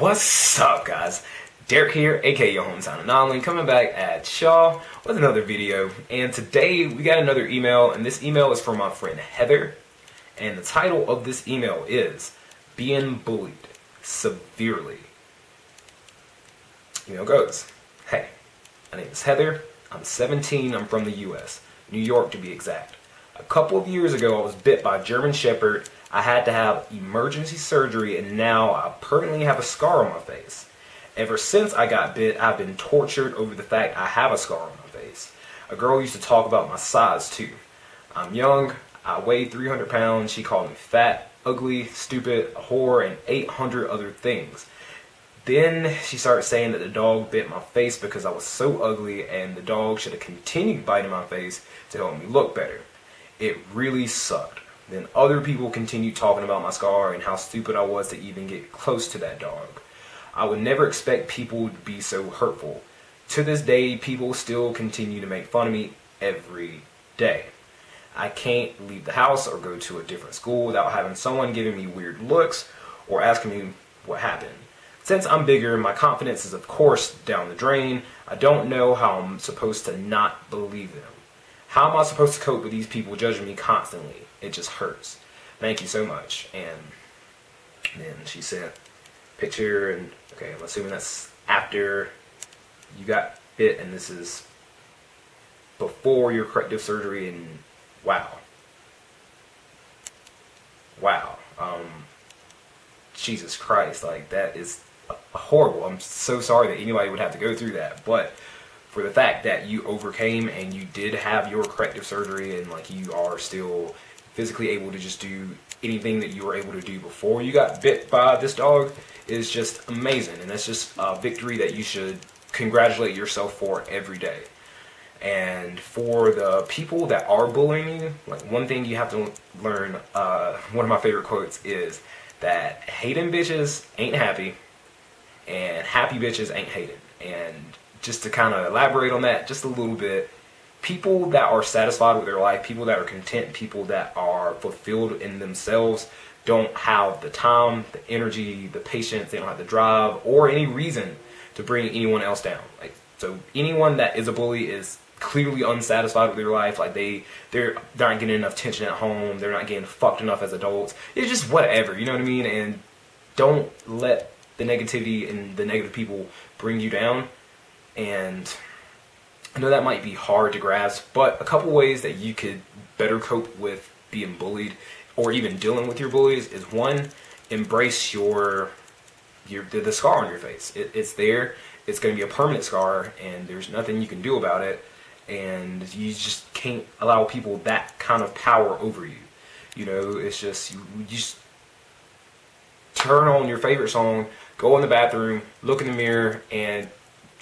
What's up, guys? Derek here, aka your hometown anomaly, coming back at Shaw with another video. And today we got another email, and this email is from my friend Heather. And the title of this email is Being Bullied Severely. Email goes Hey, my name is Heather. I'm 17. I'm from the US, New York to be exact. A couple of years ago, I was bit by a German Shepherd. I had to have emergency surgery, and now I permanently have a scar on my face. Ever since I got bit, I've been tortured over the fact I have a scar on my face. A girl used to talk about my size too. I'm young, I weigh 300 pounds, she called me fat, ugly, stupid, a whore, and 800 other things. Then she started saying that the dog bit my face because I was so ugly and the dog should have continued biting my face to help me look better. It really sucked. Then other people continued talking about my scar and how stupid I was to even get close to that dog. I would never expect people to be so hurtful. To this day, people still continue to make fun of me every day. I can't leave the house or go to a different school without having someone giving me weird looks or asking me what happened. Since I'm bigger, my confidence is of course down the drain. I don't know how I'm supposed to not believe them. How am I supposed to cope with these people judging me constantly? It just hurts. Thank you so much. And then she sent picture and okay, I'm assuming that's after you got bit and this is before your corrective surgery and wow. Wow. Um Jesus Christ, like that is horrible. I'm so sorry that anybody would have to go through that, but for the fact that you overcame and you did have your corrective surgery and like you are still physically able to just do anything that you were able to do before you got bit by this dog is just amazing. And that's just a victory that you should congratulate yourself for every day. And for the people that are bullying you like one thing you have to learn uh, one of my favorite quotes is that hating bitches ain't happy and happy bitches ain't hated. And just to kind of elaborate on that just a little bit people that are satisfied with their life, people that are content, people that are fulfilled in themselves don't have the time, the energy, the patience, they don't have the drive or any reason to bring anyone else down. Like so anyone that is a bully is clearly unsatisfied with their life. Like they they're, they're not getting enough attention at home, they're not getting fucked enough as adults. It's just whatever, you know what I mean? And don't let the negativity and the negative people bring you down and I know that might be hard to grasp, but a couple ways that you could better cope with being bullied or even dealing with your bullies is one, embrace your your the, scar on your face. It, it's there. It's going to be a permanent scar, and there's nothing you can do about it. And you just can't allow people that kind of power over you. You know, it's just you, you just turn on your favorite song, go in the bathroom, look in the mirror, and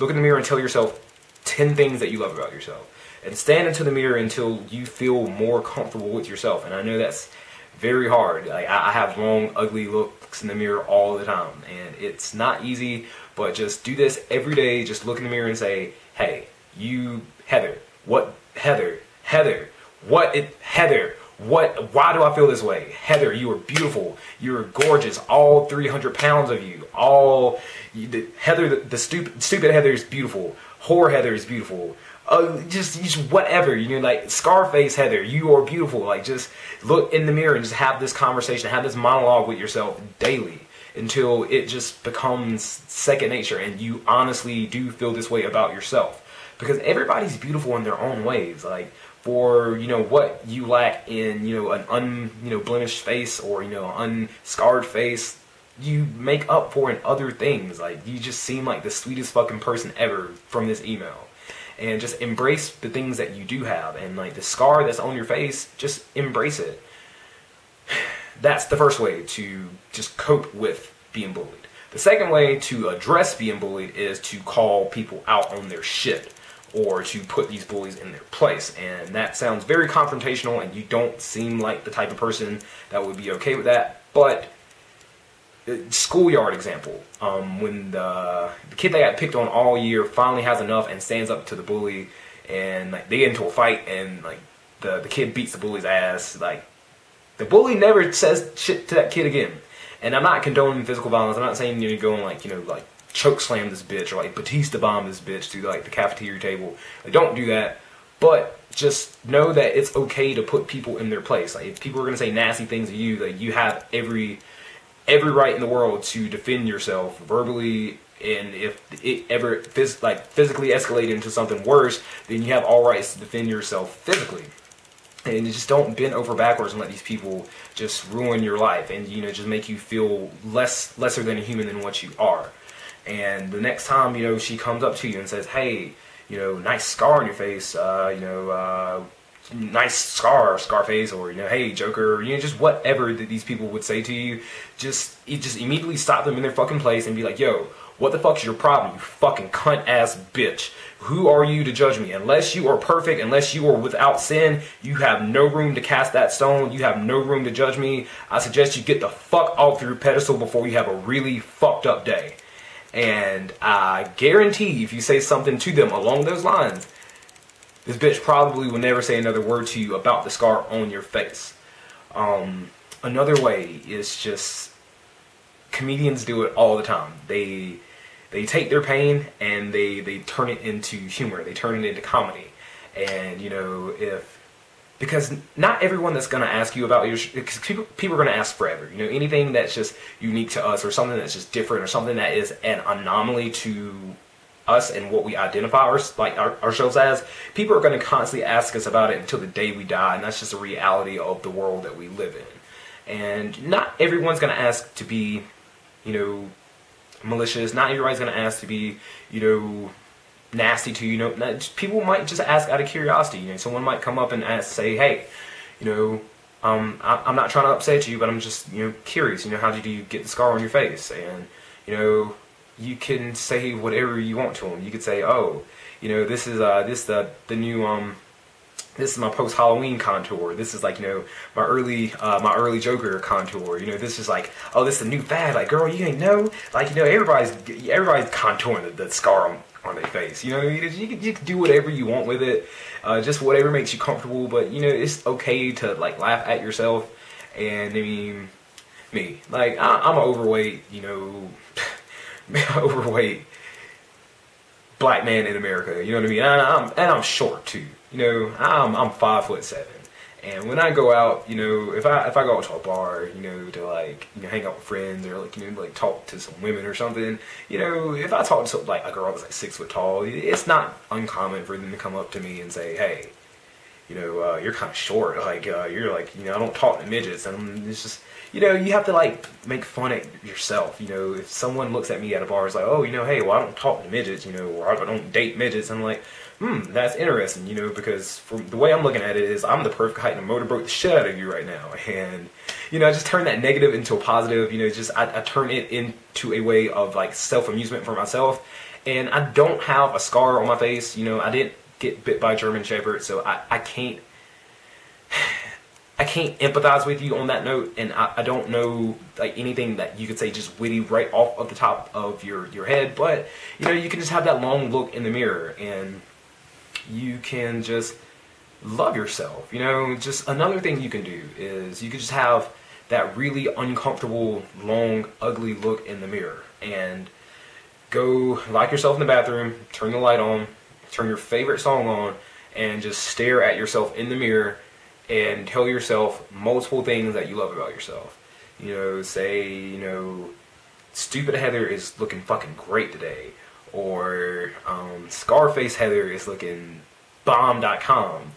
look in the mirror and tell yourself 10 things that you love about yourself. And stand into the mirror until you feel more comfortable with yourself. And I know that's very hard. Like, I have long, ugly looks in the mirror all the time. And it's not easy, but just do this every day. Just look in the mirror and say, hey, you, Heather, what, Heather, Heather, what, it, Heather, what, why do I feel this way? Heather, you are beautiful. You're gorgeous. All 300 pounds of you. All, you, the, Heather, the, the stupid, stupid Heather is beautiful. Whore Heather is beautiful. Uh, just, just whatever, you know, like Scarface Heather, you are beautiful. Like, just look in the mirror and just have this conversation, have this monologue with yourself daily until it just becomes second nature and you honestly do feel this way about yourself. Because everybody's beautiful in their own ways. Like, for you know what you lack in you know an un you know blemished face or you know unscarred face you make up for in other things. Like you just seem like the sweetest fucking person ever from this email. And just embrace the things that you do have and like the scar that's on your face, just embrace it. That's the first way to just cope with being bullied. The second way to address being bullied is to call people out on their shit or to put these bullies in their place. And that sounds very confrontational and you don't seem like the type of person that would be okay with that. But schoolyard example. Um, when the, the kid that got picked on all year finally has enough and stands up to the bully, and like they get into a fight, and like the the kid beats the bully's ass. Like the bully never says shit to that kid again, And I'm not condoning physical violence. I'm not saying you know go and like you know like choke slam this bitch or like Batista bomb this bitch through like the cafeteria table. Like, don't do that. But just know that it's okay to put people in their place. Like if people are gonna say nasty things to you, like you have every every right in the world to defend yourself verbally and if it ever phys- like physically escalated into something worse, then you have all rights to defend yourself physically. And just don't bend over backwards and let these people just ruin your life and you know just make you feel less lesser than a human than what you are. And the next time you know she comes up to you and says, "Hey, you know, nice scar on your face, uh, you know, uh, nice scar, Scarface, or you know, hey Joker, you know, just whatever that these people would say to you, just you just immediately stop them in their fucking place and be like, yo, what the fuck's your problem, you fucking cunt ass bitch? Who are you to judge me? Unless you are perfect, unless you are without sin, you have no room to cast that stone. You have no room to judge me. I suggest you get the fuck off your pedestal before you have a really fucked up day. And I guarantee if you say something to them along those lines, this bitch probably will never say another word to you about the scar on your face. Um, another way is just comedians do it all the time. They they take their pain and they they turn it into humor. They turn it into comedy. And you know if because not everyone that's going to ask you about your because people, people are going to ask forever. You know anything that's just unique to us or something that's just different or something that is an anomaly to us and what we identify our, like our, ourselves as people are going to constantly ask us about it until the day we die and that's just a reality of the world that we live in. And not everyone's going to ask to be you know malicious. Not everybody's going to ask to be you know nasty to you. Know, people might just ask out of curiosity. You know, someone might come up and ask, say, "Hey, you know, um, I, am not trying to upset you, but I'm just you know curious. You know, how did you get the scar on your face?" And you know, you can say whatever you want to them. You could say, "Oh, you know, this is uh, this the the new um." This is my post Halloween contour. This is like you know my early uh, my early Joker contour. You know this is like oh this is a new fad. Like girl you ain't know like you know everybody's everybody's contouring the, the scar on, on their face. You know, you, you, can, you can do whatever you want with it, uh, just whatever makes you comfortable. But you know, it's okay to like laugh at yourself. And I mean, me, like I, am overweight. You know, overweight black man in America. You know what I mean? And I'm and I'm short too. You know, I'm I'm five foot seven. And when I go out, you know, if I if I go out to a bar, you know, to like you know hang out with friends or like you know like talk to some women or something, you know, if I talk to like a girl that's like six foot tall, it's not uncommon for them to come up to me and say, hey, you know, uh, you're kind of short. Like uh, you're like you know I don't talk to midgets, and it's just you know you have to like make fun at yourself. You know, if someone looks at me at a bar, it's like, oh, you know, hey, well I don't talk to midgets, you know, or I don't date midgets. I'm like, hmm, that's interesting, you know, because from the way I'm looking at it is I'm the perfect height and motorboat the shit out of you right now. And, you know, I just turn that negative into a positive, you know, just I, I turn it into a way of like self-amusement for myself. And I don't have a scar on my face, you know, I didn't get bit by German Shepherd, so I, I can't I can't empathize with you on that note, and I, I, don't know like anything that you could say just witty right off of the top of your your head. But you know, you can just have that long look in the mirror, and you can just love yourself. You know, just another thing you can do is you can just have that really uncomfortable, long, ugly look in the mirror and go lock yourself in the bathroom, turn the light on, turn your favorite song on, and just stare at yourself in the mirror and tell yourself multiple things that you love about yourself. You know, say, you know, stupid Heather is looking fucking great today or um, Scarface Heather is looking bomb.com.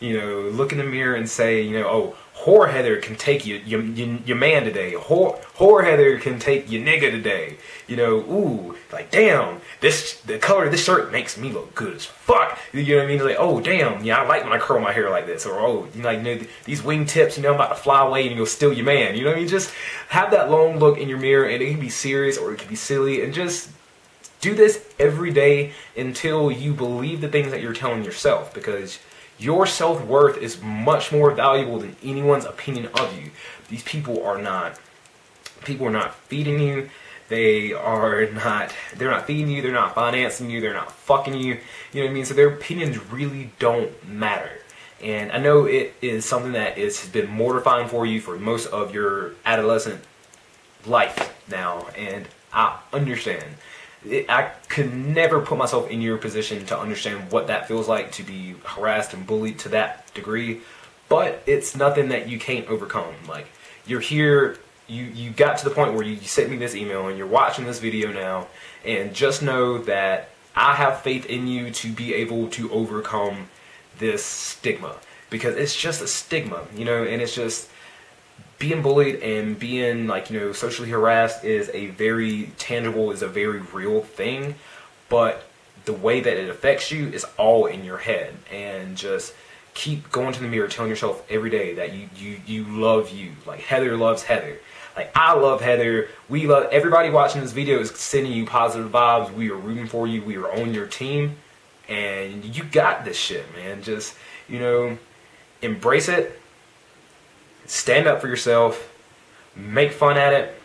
You know, look in the mirror and say, you know, oh, whore Heather can take you, your, your, your man today. Whore, whore Heather can take your nigga today. You know, ooh, like damn, this the color of this shirt makes me look good as fuck. You know what I mean? Like, oh damn, yeah, I like when I curl my hair like this. Or oh, you know, like you know, these wing tips, you know, I'm about to fly away and you go steal your man. You know what I mean? Just have that long look in your mirror, and it can be serious or it can be silly, and just do this every day until you believe the things that you're telling yourself because your self worth is much more valuable than anyone's opinion of you. These people are not, people are not feeding you. They are not, they're not feeding you, they're not financing you, they're not fucking you. You know what I mean? So their opinions really don't matter. And I know it is something that has been mortifying for you for most of your adolescent life now, and I understand. It, I could never put myself in your position to understand what that feels like to be harassed and bullied to that degree, but it's nothing that you can't overcome. Like, you're here, you, you got to the point where you, you sent me this email and you're watching this video now, and just know that I have faith in you to be able to overcome this stigma because it's just a stigma, you know, and it's just being bullied and being like you know socially harassed is a very tangible is a very real thing. But the way that it affects you is all in your head. And just keep going to the mirror telling yourself every day that you you you love you. Like heather loves heather. Like i love heather. We love everybody watching this video is sending you positive vibes. We are rooting for you. We are on your team. And you got this shit man. Just you know embrace it stand up for yourself, make fun at it,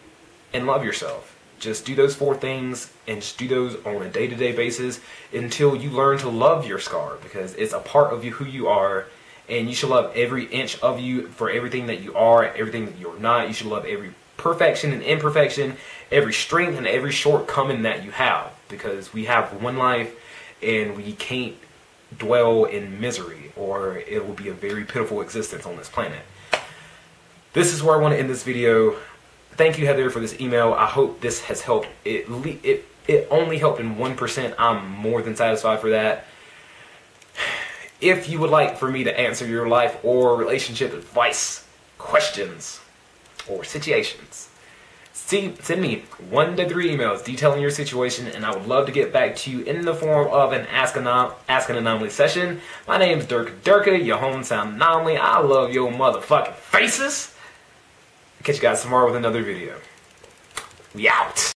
and love yourself. Just do those four things and just do those on a day to day basis until you learn to love your scar because it's a part of you who you are and you should love every inch of you for everything that you are, everything that you're not. You should love every perfection and imperfection, every strength and every shortcoming that you have because we have one life and we can't dwell in misery or it will be a very pitiful existence on this planet. This is where I want to end this video. Thank you, Heather, for this email. I hope this has helped. It, it, it only helped in 1%. I'm more than satisfied for that. If you would like for me to answer your life or relationship advice, questions, or situations, see, send me one to three emails detailing your situation, and I would love to get back to you in the form of an Ask, Anom Ask an Anomaly session. My name is Dirk Durka, your hometown anomaly. I love your motherfucking faces. Catch you guys tomorrow with another video. We out.